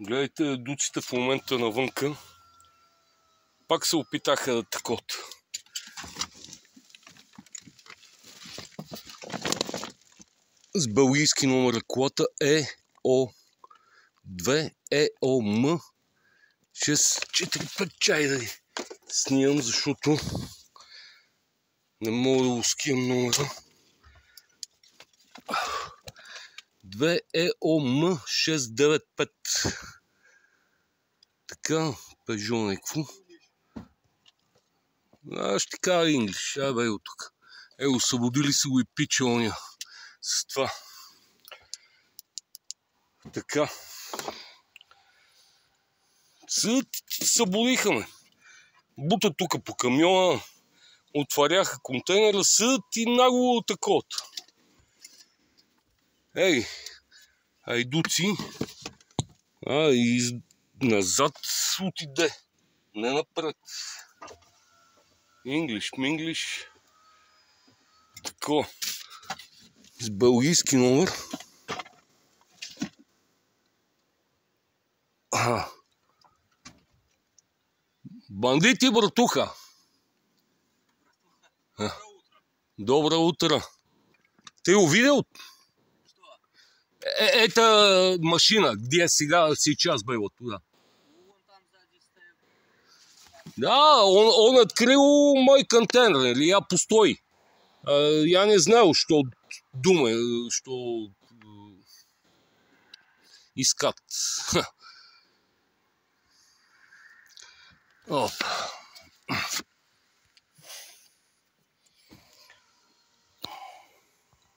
Гледайте дуците в момента навънка. Пак се опитаха да такот. С бългийски номер колата е О 2 ЕОМ 645 чай да снимам, защото не мога да ускиям номера. 2 ЕОМ 695 така, Пежо някакво. А, ще кажа инглиш. А, бе, от тук. Е, освободили се го и пича оня с това. Така. Съд събудиха ме. Бута тук по камиона, отваряха контейнера, съд и много такот. Ей, айдуци, а и назад отиде, не напред. Инглиш, минглиш. Тако. С бългийски номер. А. Бандити, братуха! Добро утро. Ты увидел? Э, это машина, где сега, сейчас бы вот туда. Да, он, он открыл мой контейнер, я пустой. Я не знал, что думаю, что искать. Оп.